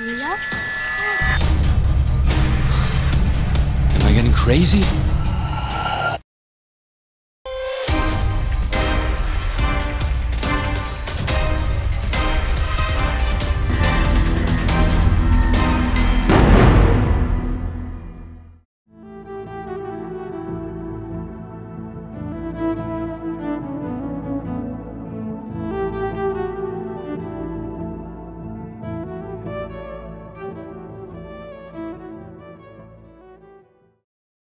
Am I getting crazy?